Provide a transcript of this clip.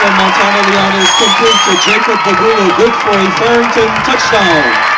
from Montana Leon is complete to Jacob Bagulo, Good for a Farrington touchdown.